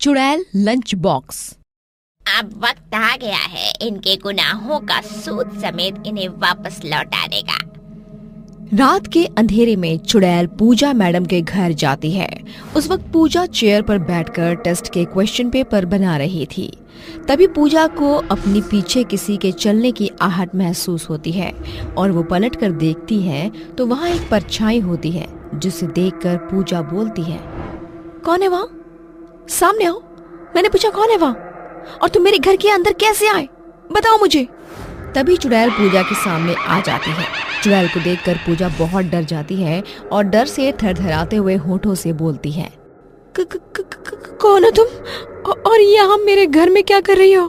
चुड़ैल lunch box अब वक्त आ गया है इनके गुनाहों का सूद समेत इन्हें वापस लौटाने का रात के अंधेरे में चुड़ैल पूजा मैडम के घर जाती है। उस वक्त पूजा चेयर पर बैठकर टेस्ट के क्वेश्चन पेपर बना रही थी। तभी पूजा को अपनी पीछे किसी के चलने की आहट महसूस होती है और वो पलट कर देखती है तो वहाँ एक परछाई होती है जिसे देखकर पूजा बोलती है कौन है वहाँ? सामने आओ। मैंने पूछा कौन है वहाँ? और तुम मेरे घर के अंदर कैसे आए? बताओ मुझे। तभी चुड़ैल पूजा के सामने आ जाती है। चुड़ैल को देखकर पूजा बहुत डर जाती है और डर से थरथराते हुए होठों से बोलती है। क, क, क, क, कौन हो तुम? और यहाँ मेरे घर में क्या कर रही हो?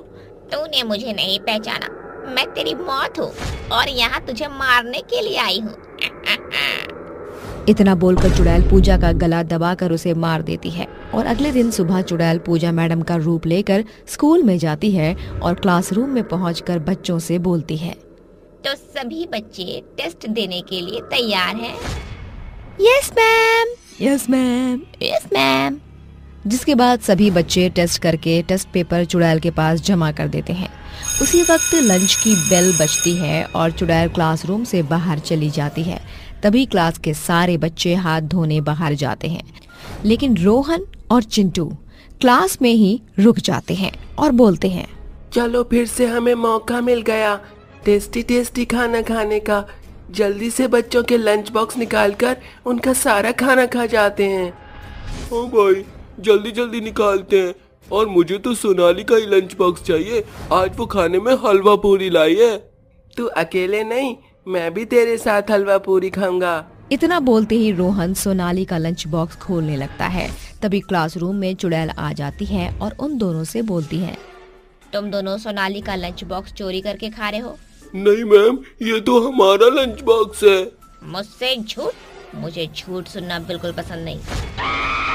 तूने मुझे नहीं पहचाना। मैं तेरी मौत हूँ और यहाँ तुझे मारने के लिए आई हूँ। इतना बोलकर चुड़ैल पूजा का गला दबाकर उसे मार देती है और अगले दिन सुबह चुड़ैल पूजा मैडम का रूप लेकर स्कूल में जाती है और क्लासरूम में पहुंचकर बच्चों से बोलती है। तो सभी बच्चे टेस्ट देने के लिए तैयार हैं? Yes ma'am yes ma'am yes ma'am जिसके बाद सभी बच्चे टेस्ट करके टेस्ट पेपर चुड़ैल के पास जमा कर देते हैं। उसी वक्त लंच की बेल बजती है और चुड़ैल क्लासरूम से बाहर चली जाती है। तभी क्लास के सारे बच्चे हाथ धोने बाहर जाते हैं। लेकिन रोहन और चिंटू क्लास में ही रुक जाते हैं और बोलते हैं चलो फिर से हमें मौका मिल गया। टेस्टी टेस्टी खाना खाने का। जल्दी से बच्चों के लंच बॉक्स निकालकर उनका सारा खाना खा जाते हैं। हाँ भाई जल्दी जल्दी निकालते हैं। और मुझे तो सोनाली का ही लंच बॉक्स चाहिए। आज वो खाने में हलवा पूरी लाई है। तू अकेले नहीं मैं भी तेरे साथ हलवा पूरी खाऊँगा। इतना बोलते ही रोहन सोनाली का लंच बॉक्स खोलने लगता है। तभी क्लासरूम में चुड़ैल आ जाती है और उन दोनों से बोलती है तुम दोनों सोनाली का लंच बॉक्स चोरी करके खा रहे हो? नहीं मैम ये तो हमारा लंच बॉक्स है। मुझसे झूठ? मुझे झूठ सुनना बिल्कुल पसंद नहीं।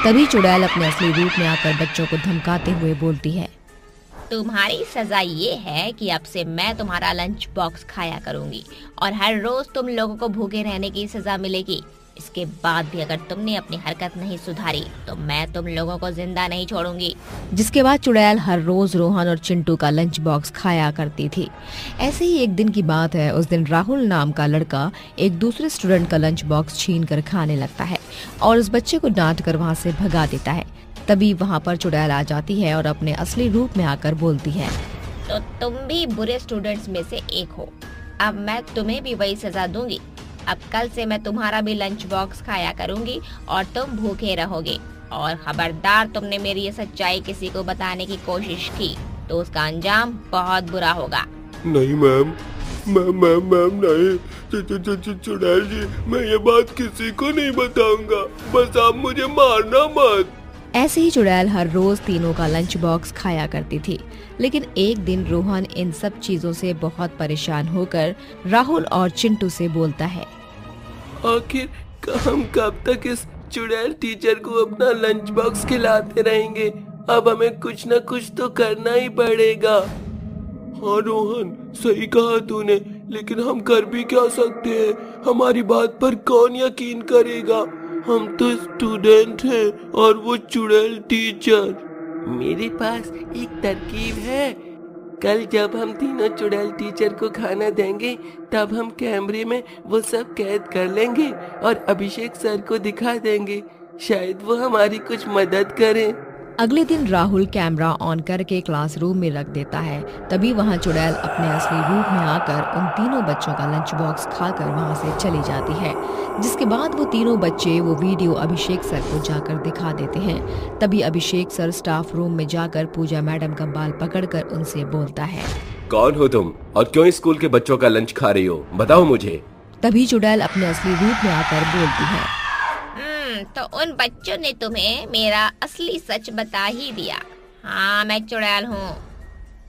तभी चुड़ैल अपने असली रूप में आकर बच्चों को धमकाते हुए बोलती है तुम्हारी सजा ये है कि अब से मैं तुम्हारा लंच बॉक्स खाया करूँगी। और हर रोज तुम लोगों को भूखे रहने की सजा मिलेगी। इसके बाद भी अगर तुमने अपनी हरकत नहीं सुधारी तो मैं तुम लोगों को ज़िंदा नहीं छोड़ूँगी। जिसके बाद चुड़ैल हर रोज रोहन और चिंटू का लंच बॉक्स खाया करती थी। ऐसे ही एक दिन की बात है, उस दिन राहुल नाम का लड़का एक दूसरे स्टूडेंट का लंच बॉक्स छीन कर खाने लगता है और उस बच्चे को डांट कर वहाँ से भगा देता है। तभी वहाँ पर चुड़ैल आ जाती है और अपने असली रूप में आकर बोलती है। तो तुम भी बुरे स्टूडेंट्स में से एक हो। अब मैं तुम्हें भी वही सजा दूँगी। अब कल से मैं तुम्हारा भी लंच बॉक्स खाया करूँगी और तुम भूखे रहोगे। और खबरदार तुमने मेरी ये सच्चाई किसी को बताने की कोशिश की तो उसका अंजाम बहुत बुरा होगा। नहीं मैम। मैम मैम मैम नहीं। चुड़ैल जी मैं ये बात किसी को नहीं बताऊँगा। बस आप मुझे मारना मत। ऐसे ही चुड़ैल हर रोज तीनों का लंच बॉक्स खाया करती थी। लेकिन एक दिन रोहन इन सब चीज़ों से बहुत परेशान होकर राहुल और चिंटू से बोलता है, आखिर हम कब तक इस चुड़ैल टीचर को अपना लंच बॉक्स खिलाते रहेंगे? अब हमें कुछ न कुछ तो करना ही पड़ेगा। हाँ रोहन, सही कहा तूने, लेकिन हम कर भी क्या सकते हैं? हमारी बात पर कौन यकीन करेगा? हम तो स्टूडेंट हैं और वो चुड़ैल टीचर मेरे पास एक तरकीब है। कल जब हम तीनों चुड़ैल टीचर को खाना देंगे, तब हम कैमरे में वो सब कैद कर लेंगे और अभिषेक सर को दिखा देंगे। शायद वो हमारी कुछ मदद करें। अगले दिन राहुल कैमरा ऑन करके क्लासरूम में रख देता है। तभी वहाँ चुड़ैल अपने असली रूप में आकर उन तीनों बच्चों का लंच बॉक्स खाकर वहाँ से चली जाती है। जिसके बाद वो तीनों बच्चे वो वीडियो अभिषेक सर को जाकर दिखा देते हैं। तभी अभिषेक सर स्टाफ रूम में जाकर पूजा मैडम का बाल पकड़कर उनसे बोलता है। कौन हो तुम? और क्यों स्कूल के बच्चों का लंच खा रही हो? बताओ मुझे। तभी चुड़ैल अपने असली रूप में आकर बोलती है। तो उन बच्चों ने तुम्हें मेरा असली सच बता ही दिया। हाँ मैं चुड़ैल हूँ।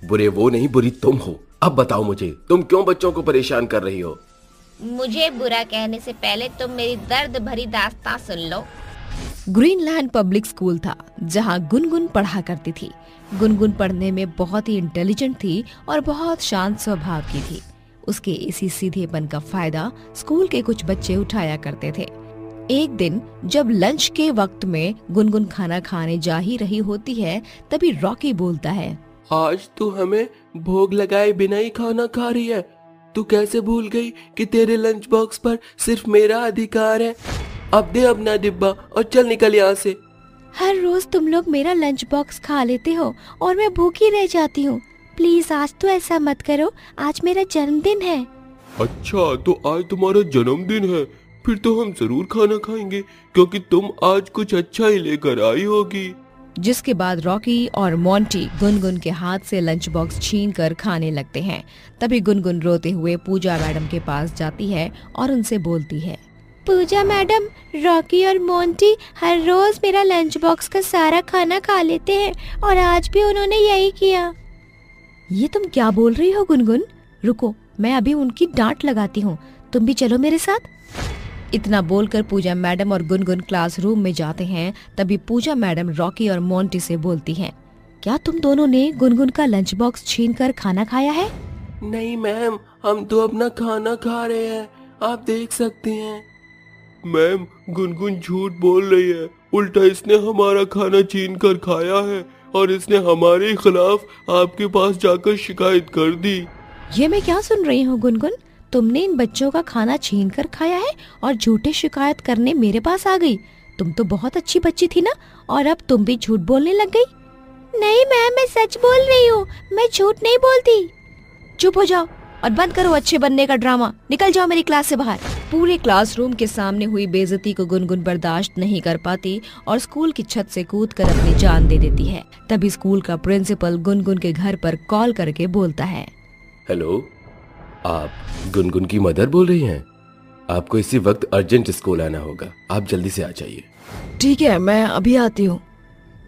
बुरे वो नहीं बुरी तुम हो। अब बताओ मुझे तुम क्यों बच्चों को परेशान कर रही हो? मुझे बुरा कहने से पहले तुम मेरी दर्द भरी दास्तां सुन लो। ग्रीनलैंड पब्लिक स्कूल था जहाँ गुनगुन पढ़ा करती थी। गुनगुन पढ़ने में बहुत ही इंटेलिजेंट थी और बहुत शांत स्वभाव की थी। उसके इसी सीधेपन का फ़ायदा स्कूल के कुछ बच्चे उठाया करते थे। एक दिन जब लंच के वक्त में गुनगुन खाना खाने जा ही रही होती है तभी रॉकी बोलता है आज तू हमें भोग लगाए बिना ही खाना खा रही है। तू कैसे भूल गई कि तेरे लंच बॉक्स पर सिर्फ़ मेरा अधिकार है? अब दे अपना डिब्बा और चल निकल यहाँ से। हर रोज तुम लोग मेरा लंच बॉक्स खा लेते हो और मैं भूखी रह जाती हूँ। प्लीज़ आज तो ऐसा मत करो आज मेरा जन्मदिन है। अच्छा तो आज तुम्हारा जन्मदिन है। फिर तो हम ज़रूर खाना खाएँगे क्योंकि तुम आज कुछ अच्छा ही लेकर आई होगी। जिसके बाद रॉकी और मोंटी गुनगुन के हाथ से लंच बॉक्स छीन कर खाने लगते हैं। तभी गुनगुन रोते हुए पूजा मैडम के पास जाती है और उनसे बोलती है पूजा मैडम रॉकी और मोंटी हर रोज मेरा लंच बॉक्स का सारा खाना खा लेते हैं और आज भी उन्होंने यही किया। ये तुम क्या बोल रही हो गुनगुन? रुको मैं अभी उनकी डांट लगाती हूँ। तुम भी चलो मेरे साथ। इतना बोलकर पूजा मैडम और गुनगुन क्लासरूम में जाते हैं तभी पूजा मैडम रॉकी और मोंटी से बोलती हैं क्या तुम दोनों ने गुनगुन का लंच बॉक्स छीन कर खाना खाया है? नहीं मैम हम तो अपना खाना खा रहे हैं आप देख सकते हैं। मैम गुनगुन झूठ बोल रही है उल्टा इसने हमारा खाना छीन कर खाया है और इसने हमारे खिलाफ आपके पास जाकर शिकायत कर दी। ये मैं क्या सुन रही हूँ गुनगुन? तुमने इन बच्चों का खाना छीन कर खाया है और झूठे शिकायत करने मेरे पास आ गई। तुम तो बहुत अच्छी बच्ची थी ना और अब तुम भी झूठ बोलने लग गई। नहीं मैम मैं सच बोल रही हूँ मैं झूठ नहीं बोलती। चुप हो जाओ और बंद करो अच्छे बनने का ड्रामा। निकल जाओ मेरी क्लास से बाहर। पूरे क्लासरूम के सामने हुई बेइज्जती को गुनगुन बर्दाश्त नहीं कर पाती और स्कूल की छत से कूद कर अपनी जान दे देती है। तभी स्कूल का प्रिंसिपल गुनगुन के घर पर कॉल करके बोलता है। हेलो? आप गुनगुन की मदर बोल रही हैं? आपको इसी वक्त अर्जेंट स्कूल आना होगा। आप जल्दी से आ जाइए। ठीक है मैं अभी आती हूँ।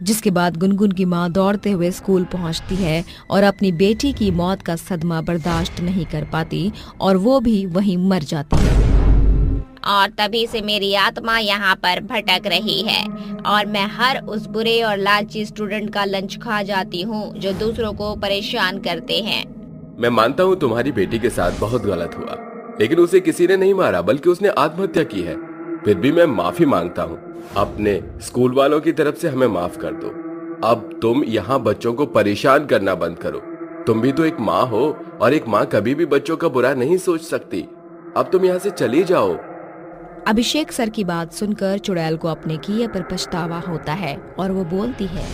जिसके बाद गुनगुन की माँ दौड़ते हुए स्कूल पहुँचती है और अपनी बेटी की मौत का सदमा बर्दाश्त नहीं कर पाती और वो भी वहीं मर जाती है। और तभी से मेरी आत्मा यहाँ पर भटक रही है और मैं हर उस बुरे और लालची स्टूडेंट का लंच खा जाती हूँ जो दूसरों को परेशान करते हैं। मैं मानता हूँ तुम्हारी बेटी के साथ बहुत गलत हुआ लेकिन उसे किसी ने नहीं मारा बल्कि उसने आत्महत्या की है। फिर भी मैं माफ़ी माँगता हूँ। अपने स्कूल वालों की तरफ़ से हमें माफ़ कर दो। अब तुम यहाँ बच्चों को परेशान करना बंद करो। तुम भी तो एक माँ हो और एक माँ कभी भी बच्चों का बुरा नहीं सोच सकती। अब तुम यहाँ से चली जाओ। अभिषेक सर की बात सुनकर चुड़ैल को अपने किए पर पछतावा होता है और वो बोलती है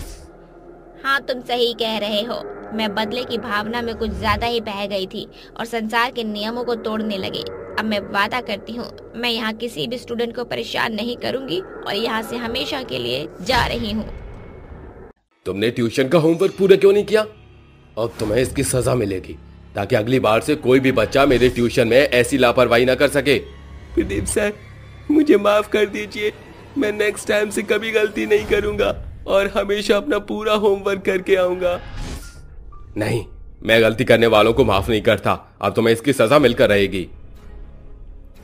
हाँ तुम सही कह रहे हो। मैं बदले की भावना में कुछ ज़्यादा ही बह गई थी और संसार के नियमों को तोड़ने लगी। अब मैं वादा करती हूँ, मैं यहाँ किसी भी स्टूडेंट को परेशान नहीं करूँगी और यहाँ से हमेशा के लिए जा रही हूँ। तुमने ट्यूशन का होमवर्क पूरा क्यों नहीं किया? अब तुम्हें इसकी सजा मिलेगी, ताकि अगली बार से कोई भी बच्चा मेरे ट्यूशन में ऐसी लापरवाही न कर सके। प्रदीप सर, मुझे माफ़ कर दीजिए, मैं नेक्स्ट टाइम से कभी गलती नहीं करूँगा और हमेशा अपना पूरा होमवर्क करके आऊँगा। नहीं, मैं गलती करने वालों को माफ़ नहीं करता। अब तुम्हें इसकी सजा मिलकर रहेगी।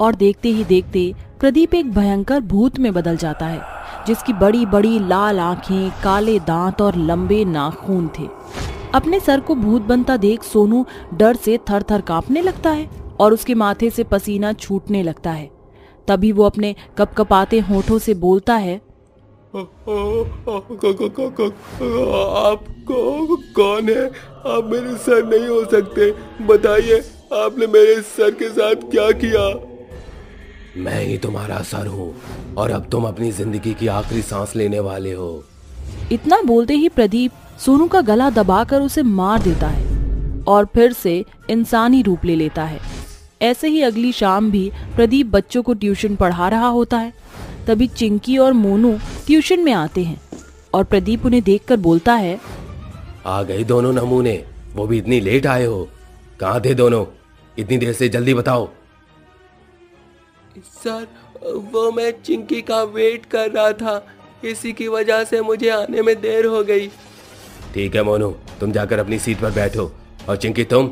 और देखते ही देखते प्रदीप एक भयंकर भूत में बदल जाता है, जिसकी बड़ी बड़ी लाल आँखें, काले दांत और लंबे नाखून थे। अपने सर को भूत बनता देख सोनू डर से थर थर कांपने लगता है और उसके माथे से पसीना छूटने लगता है। तभी वो अपने कपकपाते होठों से बोलता है आप कौन है? आप मेरे सर नहीं हो सकते। बताइए आपने मेरे सर के साथ क्या किया? मैं ही तुम्हारा सर हूँ और अब तुम अपनी ज़िंदगी की आखिरी सांस लेने वाले हो। इतना बोलते ही प्रदीप सोनू का गला दबाकर उसे मार देता है और फिर से इंसानी रूप ले लेता है। ऐसे ही अगली शाम भी प्रदीप बच्चों को ट्यूशन पढ़ा रहा होता है। तभी चिंकी और मोनू ट्यूशन में आते हैं और प्रदीप उन्हें देखकर बोलता है आ गए दोनों नमूने। वो भी इतनी लेट आए हो। कहाँ थे दोनों? इतनी देर से जल्दी बताओ। सर वो मैं चिंकी का वेट कर रहा था। इसी की वजह से मुझे आने में देर हो गई। ठीक है मोनू तुम जाकर अपनी सीट पर बैठो। और चिंकी तुम?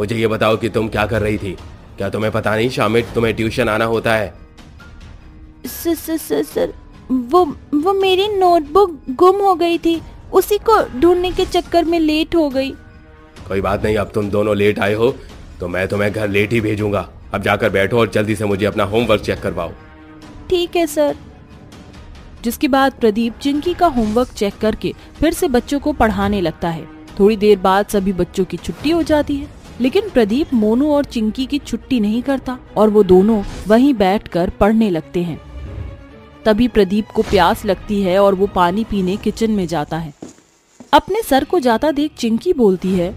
मुझे ये बताओ कि तुम क्या कर रही थी? क्या तुम्हें पता नहीं शाम में तुम्हें ट्यूशन आना होता है? सर सर सर सर वो वो मेरी नोटबुक गुम हो गई थी। उसी को ढूँढने के चक्कर में लेट हो गई। कोई बात नहीं अब तुम दोनों लेट आए हो तो मैं तुम्हें घर लेट ही भेजूँगा। अब जाकर बैठो और जल्दी से मुझे अपना होमवर्क चेक करवाओ। ठीक है सर। जिसके बाद प्रदीप चिंकी का होमवर्क चेक करके फिर से बच्चों को पढ़ाने लगता है। थोड़ी देर बाद सभी बच्चों की छुट्टी हो जाती है लेकिन प्रदीप मोनू और चिंकी की छुट्टी नहीं करता और वो दोनों वहीं बैठकर पढ़ने लगते हैं। तभी प्रदीप को प्यास लगती है और वो पानी पीने किचन में जाता है। अपने सर को जाता देख चिंकी बोलती है,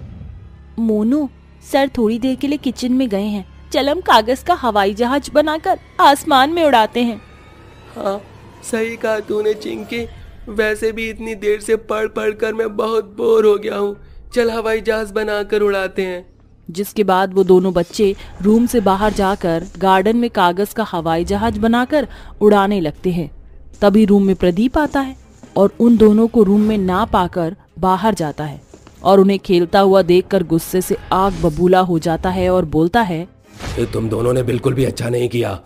मोनू, सर थोड़ी देर के लिए किचन में गए हैं। चल हम कागज़ का हवाई जहाज़ बनाकर आसमान में उड़ाते हैं। हाँ सही कहा तूने चिंकी। वैसे भी इतनी देर से पढ़ पढ़ कर मैं बहुत बोर हो गया हूँ। चल हवाई जहाज़ बनाकर उड़ाते हैं। जिसके बाद वो दोनों बच्चे रूम से बाहर जाकर गार्डन में कागज़ का हवाई जहाज़ बनाकर उड़ाने लगते हैं। तभी रूम में प्रदीप आता है और उन दोनों को रूम में ना पाकर बाहर जाता है और उन्हें खेलता हुआ देखकर गुस्से से आग बबूला हो जाता है और बोलता है ये तुम दोनों ने बिल्कुल भी अच्छा नहीं किया।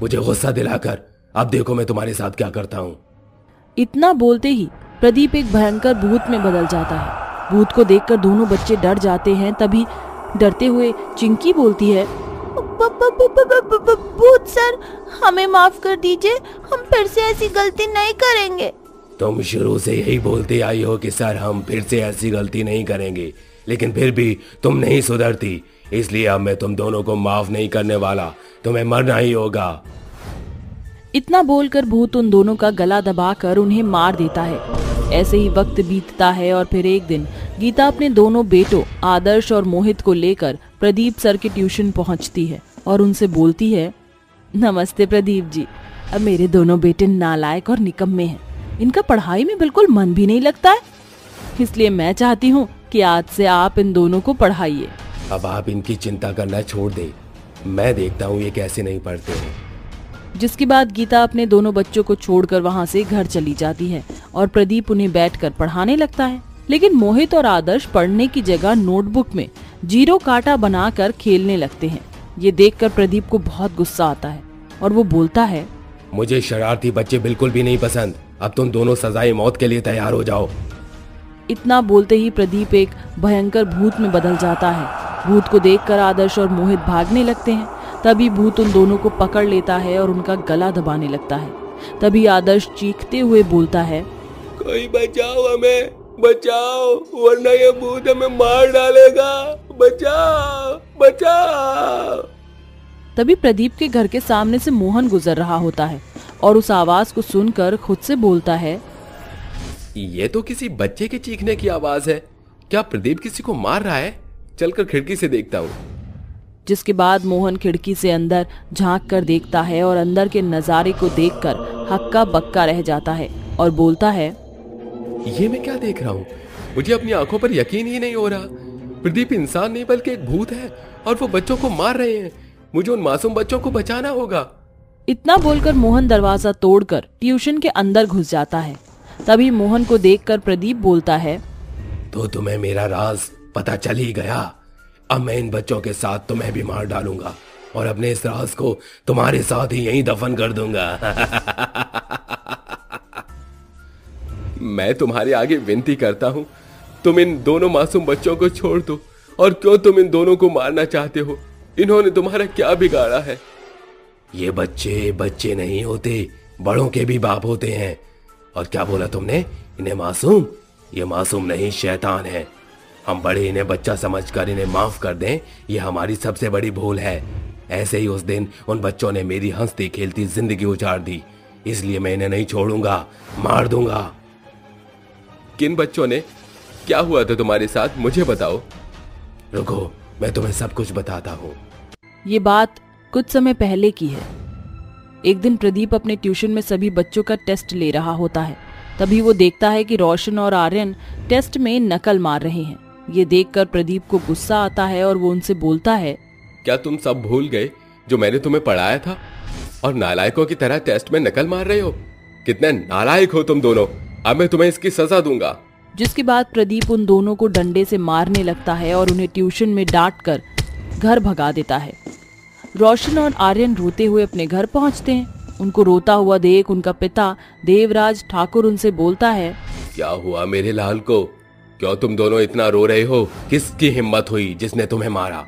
मुझे गुस्सा दिलाकर। अब देखो मैं तुम्हारे साथ क्या करता हूँ। इतना बोलते ही प्रदीप एक भयंकर भूत में बदल जाता है। भूत को देखकर दोनों बच्चे डर जाते हैं तभी डरते हुए चिंकी बोलती है भूत सर हमें माफ़ कर दीजिए हम फिर से ऐसी गलती नहीं करेंगे. तुम शुरू से यही बोलती आई हो कि सर हम फिर से ऐसी गलती नहीं करेंगे लेकिन फिर भी तुम नहीं सुधरती इसलिए अब मैं तुम दोनों को माफ़ नहीं करने वाला तुम्हें मरना ही होगा। इतना बोलकर भूत उन दोनों का गला दबाकर उन्हें मार देता है। ऐसे ही वक्त बीतता है और फिर एक दिन गीता अपने दोनों बेटों आदर्श और मोहित को लेकर प्रदीप सर के ट्यूशन पहुँचती है और उनसे बोलती है नमस्ते प्रदीप जी अब मेरे दोनों बेटे नालायक और निकम्मे हैं। इनका पढ़ाई में बिल्कुल मन भी नहीं लगता है। इसलिए मैं चाहती हूँ कि आज से आप इन दोनों को पढ़ाइए। अब आप इनकी चिंता करना छोड़ दे। मैं देखता हूँ ये कैसे नहीं पढ़ते हैं। जिसके बाद गीता अपने दोनों बच्चों को छोड़कर वहाँ से घर चली जाती है और प्रदीप उन्हें बैठकर पढ़ाने लगता है। लेकिन मोहित और आदर्श पढ़ने की जगह नोटबुक में ज़ीरो काटा बनाकर खेलने लगते हैं। ये देखकर प्रदीप को बहुत गुस्सा आता है और वो बोलता है मुझे शरारती बच्चे बिल्कुल भी नहीं पसंद। अब तुम दोनों सजाए मौत के लिए तैयार हो जाओ। इतना बोलते ही प्रदीप एक भयंकर भूत में बदल जाता है। भूत को देखकर आदर्श और मोहित भागने लगते हैं। तभी भूत उन दोनों को पकड़ लेता है और उनका गला दबाने लगता है। तभी आदर्श चीखते हुए बोलता है कोई बचाओ हमें। बचाओ वरना ये भूत हमें मार डालेगा। बचाओ बचाओ। तभी प्रदीप के घर के सामने से मोहन गुजर रहा होता है और उस आवाज़ को सुनकर खुद से बोलता है ये तो किसी बच्चे के चीखने की आवाज़ है। क्या प्रदीप किसी को मार रहा है? चलकर खिड़की से देखता हूँ। जिसके बाद मोहन खिड़की से अंदर झाँक कर देखता है और अंदर के नजारे को देखकर हक्का बक्का रह जाता है और बोलता है ये मैं क्या देख रहा हूँ? मुझे अपनी आँखों पर यकीन ही नहीं हो रहा। प्रदीप इंसान नहीं बल्कि एक भूत है और वो बच्चों को मार रहे हैं। मुझे उन मासूम बच्चों को बचाना होगा। इतना बोलकर मोहन दरवाज़ा तोड़कर ट्यूशन के अंदर घुस जाता है। तभी मोहन को देखकर प्रदीप बोलता है तो तुम्हें मेरा राज पता चल ही गया। अब मैं इन बच्चों के साथ तुम्हें भी मार डालूँगा और अपने इस राज को तुम्हारे साथ ही यहीं दफन कर दूँगा। मैं तुम्हारे आगे विनती करता हूँ। तुम इन दोनों मासूम बच्चों को छोड़ दो। और क्यों तुम इन दोनों को मारना चाहते हो? इन्होंने तुम्हारा क्या बिगाड़ा है? ये बच्चे बच्चे नहीं होते, बड़ों के भी बाप होते हैं। और क्या बोला तुमने? इन्हें मासूम? ये मासूम नहीं, शैतान है। हम बड़े इन्हें बच्चा समझकर इन्हें माफ़ कर दें। ये हमारी सबसे बड़ी भूल है। ऐसे ही उस दिन उन बच्चों ने मेरी हंसती खेलती ज़िंदगी उजाड़ दी। इसलिए मैं इन्हें नहीं छोड़ूँगा, मार दूँगा। किन बच्चों ने क्या हुआ था तुम्हारे साथ? मुझे बताओ। रुको मैं तुम्हें सब कुछ बताता हूँ। ये बात कुछ समय पहले की है। एक दिन प्रदीप अपने ट्यूशन में सभी बच्चों का टेस्ट ले रहा होता है। तभी वो देखता है कि रोशन और आर्यन टेस्ट में नकल मार रहे हैं। ये देखकर प्रदीप को गुस्सा आता है और वो उनसे बोलता है क्या तुम सब भूल गए जो मैंने तुम्हें पढ़ाया था? और नालायकों की तरह टेस्ट में नकल मार रहे हो? कितने नालायक हो तुम दोनों। अब मैं तुम्हें इसकी सजा दूँगा। जिसके बाद प्रदीप उन दोनों को डंडे से मारने लगता है और उन्हें ट्यूशन में डांट कर घर भगा देता है। रोशन और आर्यन रोते हुए अपने घर पहुँचते हैं। उनको रोता हुआ देख उनका पिता देवराज ठाकुर उनसे बोलता है क्या हुआ मेरे लाल को? क्यों तुम दोनों इतना रो रहे हो? किसकी हिम्मत हुई जिसने तुम्हें मारा?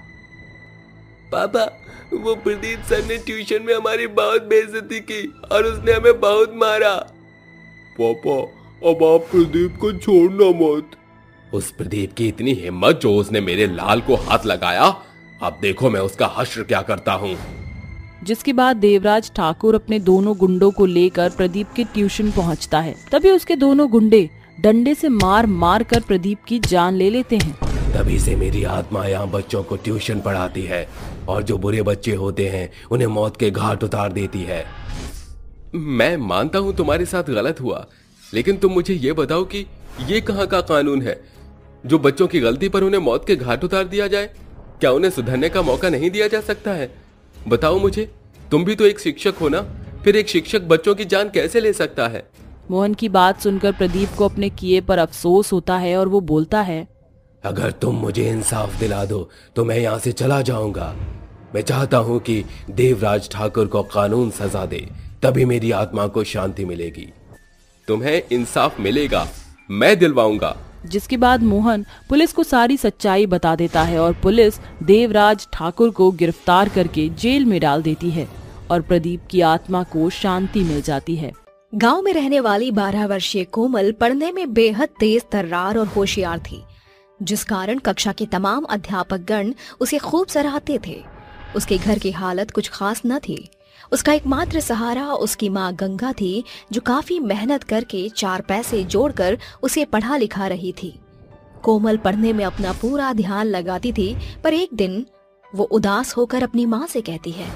पापा वो प्रदीप सर ने ट्यूशन में हमारी बहुत बेइज्जती की और उसने हमें बहुत मारा। पापा अब आप प्रदीप को छोड़ना मत। उस प्रदीप की इतनी हिम्मत जो उसने मेरे लाल को हाथ लगाया अब देखो मैं उसका हश्र क्या करता हूँ। जिसके बाद देवराज ठाकुर अपने दोनों गुंडों को लेकर प्रदीप के ट्यूशन पहुँचता है। तभी उसके दोनों गुंडे डंडे से मार मार कर प्रदीप की जान ले लेते हैं। तभी से मेरी आत्मा यहाँ बच्चों को ट्यूशन पढ़ाती है और जो बुरे बच्चे होते हैं उन्हें मौत के घाट उतार देती है। मैं मानता हूँ तुम्हारे साथ गलत हुआ लेकिन तुम मुझे ये बताओ कि ये कहाँ का कानून है? जो बच्चों की गलती पर उन्हें मौत के घाट उतार दिया जाए क्या उन्हें सुधरने का मौका नहीं दिया जा सकता है? बताओ मुझे तुम भी तो एक शिक्षक हो ना? फिर एक शिक्षक बच्चों की जान कैसे ले सकता है? मोहन की बात सुनकर प्रदीप को अपने किए पर अफसोस होता है और वो बोलता है अगर तुम मुझे इंसाफ दिला दो तो मैं यहाँ से चला जाऊँगा। मैं चाहता हूँ कि देवराज ठाकुर को कानून सजा दे तभी मेरी आत्मा को शांति मिलेगी। तुम्हें इंसाफ मिलेगा। मैं दिलवाऊँगा। जिसके बाद मोहन पुलिस को सारी सच्चाई बता देता है और पुलिस देवराज ठाकुर को गिरफ़्तार करके जेल में डाल देती है और प्रदीप की आत्मा को शांति मिल जाती है। गाँव में रहने वाली बारह वर्षीय कोमल पढ़ने में बेहद तेज तर्रार और होशियार थी जिस कारण कक्षा के तमाम अध्यापक गण उसे खूब सराहते थे। उसके घर की हालत कुछ खास न थी। उसका एकमात्र सहारा उसकी माँ गंगा थी, जो काफ़ी मेहनत करके चार पैसे जोड़कर उसे पढ़ा लिखा रही थी। कोमल पढ़ने में अपना पूरा ध्यान लगाती थी, पर एक दिन वो उदास होकर अपनी माँ से कहती है,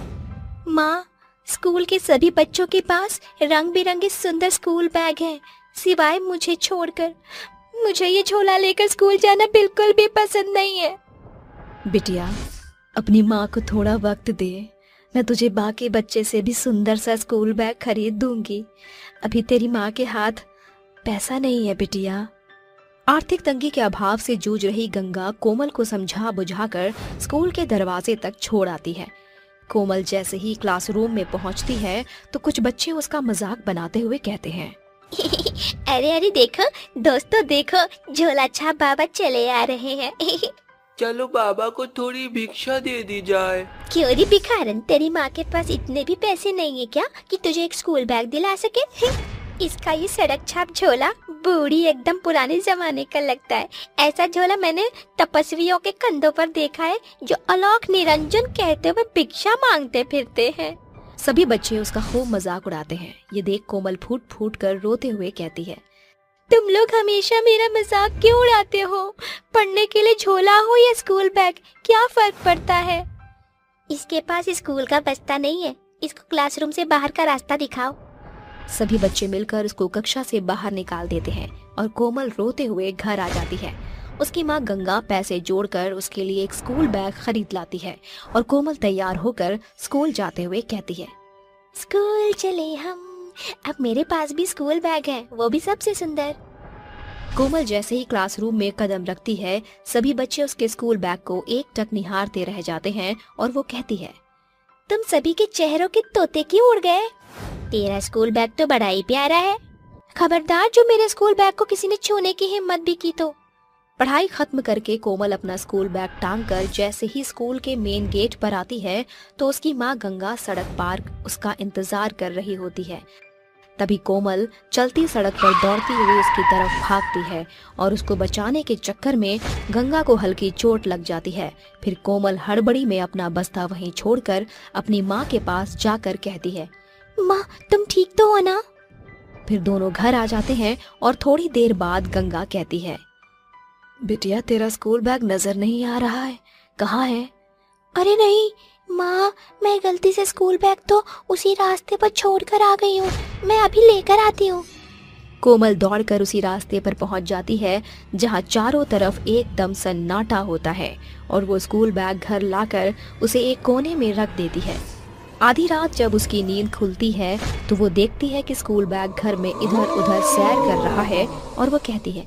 माँ, स्कूल के सभी बच्चों के पास रंग बिरंगे सुंदर स्कूल बैग हैं, सिवाय मुझे छोड़कर। मुझे ये झोला लेकर स्कूल जाना बिल्कुल भी पसंद नहीं है। बिटिया, अपनी माँ को थोड़ा वक्त दे। मैं तुझे बाकी बच्चे से भी सुंदर सा स्कूल बैग खरीद दूँगी। अभी तेरी माँ के हाथ पैसा नहीं है बिटिया। आर्थिक तंगी के अभाव से जूझ रही गंगा कोमल को समझा बुझाकर स्कूल के दरवाजे तक छोड़ आती है। कोमल जैसे ही क्लासरूम में पहुँचती है तो कुछ बच्चे उसका मज़ाक बनाते हुए कहते हैं। अरे अरे देखो, दोस्तों देखो, झोला छाप बाबा चले आ रहे हैं। चलो बाबा को थोड़ी भिक्षा दे दी जाए। क्यों री भिखारन? तेरी माँ के पास इतने भी पैसे नहीं है क्या कि तुझे एक स्कूल बैग दिला सके? इसका ये सड़क छाप झोला बूढ़ी एकदम पुराने जमाने का लगता है। ऐसा झोला मैंने तपस्वियों के कंधों पर देखा है जो अलोक निरंजन कहते हुए भिक्षा मांगते फिरते हैं। सभी बच्चे उसका खूब मज़ाक उड़ाते हैं। ये देख कोमल फूट फूट कर रोते हुए कहती है तुम लोग हमेशा मेरा मज़ाक क्यों उड़ाते हो? पढ़ने के लिए झोला हो या स्कूल बैग क्या फ़र्क पड़ता है? इसके पास स्कूल का बस्ता नहीं है। इसको क्लासरूम से बाहर का रास्ता दिखाओ। सभी बच्चे मिलकर उसको कक्षा से बाहर निकाल देते हैं और कोमल रोते हुए घर आ जाती है। उसकी माँ गंगा पैसे जोड़कर उसके लिए एक स्कूल बैग खरीद लाती है और कोमल तैयार होकर स्कूल जाते हुए कहती है स्कूल चले हम अब मेरे पास भी स्कूल बैग है, वो भी सबसे सुंदर। कोमल जैसे ही क्लासरूम में कदम रखती है, सभी बच्चे उसके स्कूल बैग को एक टक निहारते रह जाते हैं और वो कहती है, तुम सभी के चेहरों के तोते क्यों उड़ गए? तेरा स्कूल बैग तो बड़ा ही प्यारा है। खबरदार, जो मेरे स्कूल बैग को किसी ने छूने की हिम्मत भी की तो। पढ़ाई खत्म करके कोमल अपना स्कूल बैग टांग कर जैसे ही स्कूल के मेन गेट पर आती है तो उसकी माँ गंगा सड़क पार्क उसका इंतज़ार कर रही होती है। तभी कोमल चलती सड़क पर दौड़ती हुई उसकी तरफ़ भागती है और उसको बचाने के चक्कर में गंगा को हल्की चोट लग जाती है। फिर कोमल हड़बड़ी में अपना बस्ता वहीं छोड़कर अपनी माँ के पास जाकर कहती है, माँ, तुम ठीक तो हो ना? फिर दोनों घर आ जाते हैं और थोड़ी देर बाद गंगा कहती है, बिटिया, तेरा स्कूल बैग नज़र नहीं आ रहा है। कहाँ है? अरे नहीं माँ मैं गलती से स्कूल बैग तो उसी रास्ते पर छोड़कर आ गई हूँ। मैं अभी लेकर आती हूँ। कोमल दौड़कर उसी रास्ते पर पहुँच जाती है जहाँ चारों तरफ़ एकदम सन्नाटा होता है और वो स्कूल बैग घर लाकर उसे एक कोने में रख देती है। आधी रात जब उसकी नींद खुलती है तो वो देखती है कि स्कूल बैग घर में इधर उधर सैर कर रहा है और वो कहती है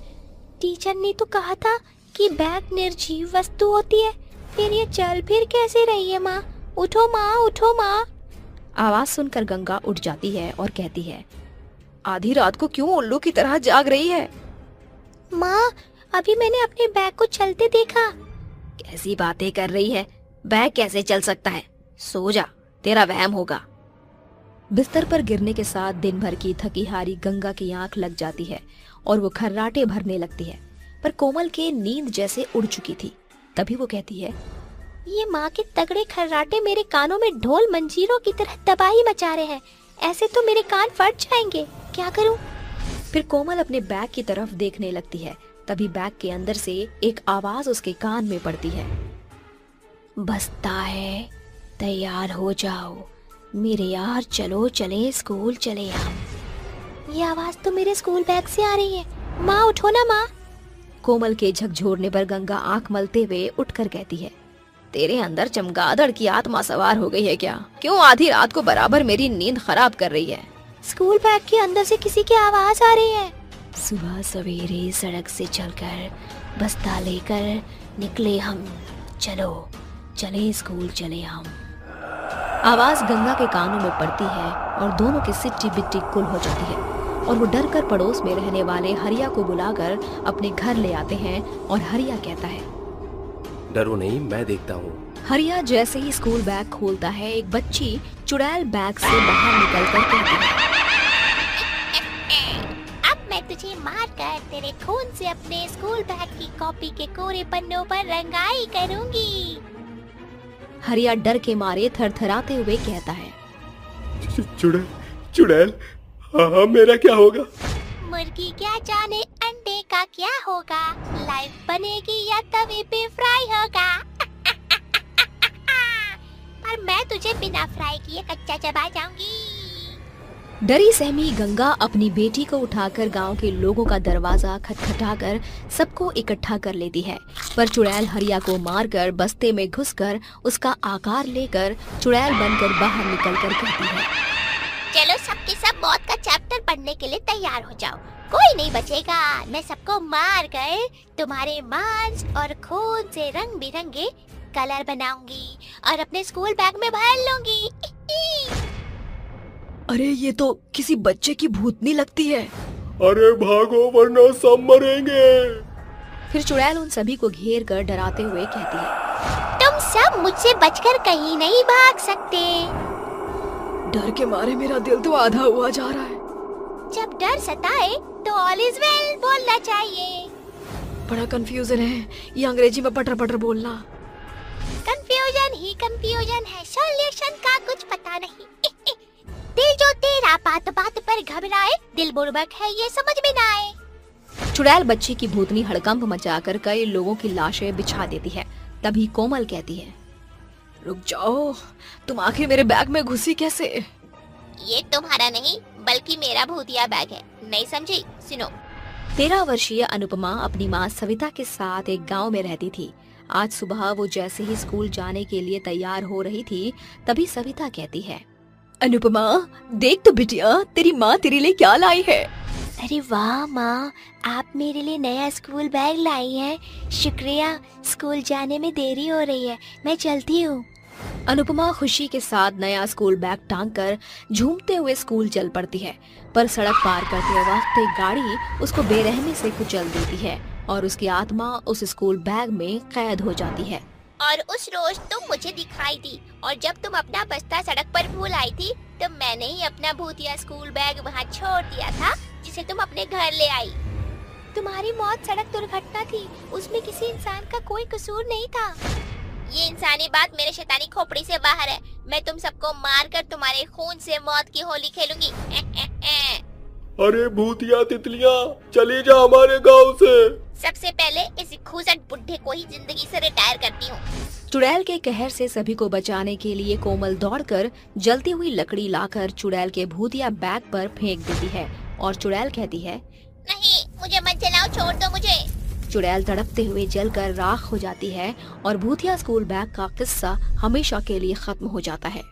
टीचर ने तो कहा था कि बैग निर्जीव वस्तु होती है फिर ये चल फिर कैसे रही है माँ? उठो माँ उठो माँ। आवाज़ सुनकर गंगा उठ जाती है और कहती है आधी रात को क्यों उल्लू की तरह जाग रही है? माँ अभी मैंने अपने बैग को चलते देखा। कैसी बातें कर रही है? बैग कैसे चल सकता है? सो जा तेरा वहम होगा। बिस्तर पर गिरने के साथ दिन भर की थकी हारी गंगा की आँख लग जाती है और वो खर्राटे भरने लगती है। पर कोमल के नींद जैसे उड़ चुकी थी। तभी वो कहती है ये माँ के तगड़े खर्राटे मेरे कानों में ढोल मंजीरों की तरह तबाही मचा रहे हैं। ऐसे तो मेरे कान फट जाएँगे। क्या करूँ? फिर कोमल अपने बैग की तरफ़ देखने लगती है। तभी बैग के अंदर से एक आवाज़ उसके कान में पड़ती है। बसता है, तैयार हो जाओ। मेरे यार, चलो, चले, स्कूल चले हम ये आवाज़ तो मेरे स्कूल बैग से आ रही है। माँ, उठो ना माँ। कोमल के झकझोरने पर गंगा आँख मलते हुए उठकर कहती है। तेरे अंदर चमगादड़ की आत्मा सवार हो गई है क्या? क्यों आधी रात को बराबर मेरी नींद खराब कर रही है? स्कूल बैग के अंदर से किसी की आवाज़ आ रही है। सुबह सवेरे सड़क से चलकर बस्ता लेकर निकले हम। चलो चले स्कूल चले हम। आवाज़ गंगा के कानों में पड़ती है और दोनों की सिट्टी बिट्टी कुल हो जाती है और वो डर कर पड़ोस में रहने वाले हरिया को बुलाकर अपने घर ले आते हैं और हरिया कहता है डरो नहीं मैं देखता हूँ। हरिया जैसे ही स्कूल बैग खोलता है एक बच्ची चुड़ैल बैग से बाहर निकलकर कहती है अब मैं तुझे मार कर तेरे खून से अपने स्कूल बैग की कॉपी के कोरे पन्नों पर रंगाई करूँगी। हरिया डर के मारे थरथराते हुए कहता है चुड़ैल चुड़ैल हाँ हाँ मेरा क्या होगा? मुर्गी क्या जाने का क्या होगा? लाइफ बनेगी या तवे पे फ्राई होगा? पर मैं तुझे बिना फ्राई किए कच्चा चबा जाऊँगी। डरी सहमी गंगा अपनी बेटी को उठाकर गाँव के लोगों का दरवाज़ा खटखटाकर सबको इकट्ठा कर लेती है। पर चुड़ैल हरिया को मारकर बस्ते में घुसकर उसका आकार लेकर चुड़ैल बनकर बाहर निकलकर कहती है। चलो सबके सब मौत का चैप्टर पढ़ने के लिए तैयार हो जाओ। कोई नहीं बचेगा। मैं सबको मार कर तुम्हारे मांस और खून से रंग बिरंगे कलर बनाऊँगी और अपने स्कूल बैग में भर लूँगी। अरे ये तो किसी बच्चे की भूतनी लगती है। अरे भागो वरना सब मरेंगे। फिर चुड़ैल उन सभी को घेर कर डराते हुए कहती है तुम सब मुझसे बचकर कहीं नहीं भाग सकते। डर के मारे मेरा दिल तो आधा हुआ जा रहा है। जब डर सताए तो ऑल इज़ वेल बोलना चाहिए। बड़ा कंफ्यूजन है। ये अंग्रेज़ी में पटर पटर बोलना। कंफ्यूजन ही कंफ्यूजन है। सॉल्यूशन का कुछ पता नहीं। दिल जो तेरा बात बात पर घबराए दिल बुर्बक है ये समझ में ना आए। चुड़ैल बच्ची की भूतनी हड़कंप मचाकर कई लोगों की लाशें बिछा देती है। तभी कोमल कहती है रुक जाओ तुम आखिर मेरे बैग में घुसी कैसे? ये तुम्हारा नहीं बल्कि मेरा भूतिया बैग है। नहीं समझी? सुनो। तेरह वर्षीय अनुपमा अपनी माँ सविता के साथ एक गाँव में रहती थी। आज सुबह वो जैसे ही स्कूल जाने के लिए तैयार हो रही थी तभी सविता कहती है अनुपमा देख तो बिटिया तेरी माँ तेरे लिए क्या लाई है? अरे वाह माँ आप मेरे लिए नया स्कूल बैग लाई हैं। शुक्रिया स्कूल जाने में देरी हो रही है मैं चलती हूँ। अनुपमा खुशी के साथ नया स्कूल बैग टांग कर झूमते हुए स्कूल चल पड़ती है, पर सड़क पार करते वक्त एक गाड़ी उसको बेरहमी से कुचल देती है और उसकी आत्मा उस स्कूल बैग में कैद हो जाती है। और उस रोज तुम मुझे दिखाई दी और जब तुम अपना बस्ता सड़क पर भूल आई थी तो मैंने ही अपना भूतिया स्कूल बैग वहाँ छोड़ दिया था, जिसे तुम अपने घर ले आई। तुम्हारी मौत सड़क दुर्घटना थी, उसमें किसी इंसान का कोई कसूर नहीं था। ये इंसानी बात मेरे शैतानी खोपड़ी से बाहर है। मैं तुम सबको मार कर तुम्हारे खून से मौत की होली खेलूँगी। अरे भूतिया तितलियाँ चली जा हमारे गाँव से। सबसे पहले इस खूसट बुढ़े को ही ज़िंदगी से रिटायर करती हूँ। चुड़ैल के कहर से सभी को बचाने के लिए कोमल दौड़कर जलती हुई लकड़ी लाकर चुड़ैल के भूतिया बैग पर फेंक देती है और चुड़ैल कहती है नहीं मुझे मत जलाओ छोड़ दो मुझे। चुड़ैल तड़पते हुए जलकर राख हो जाती है और भूतिया स्कूल बैग का किस्सा हमेशा के लिए खत्म हो जाता है।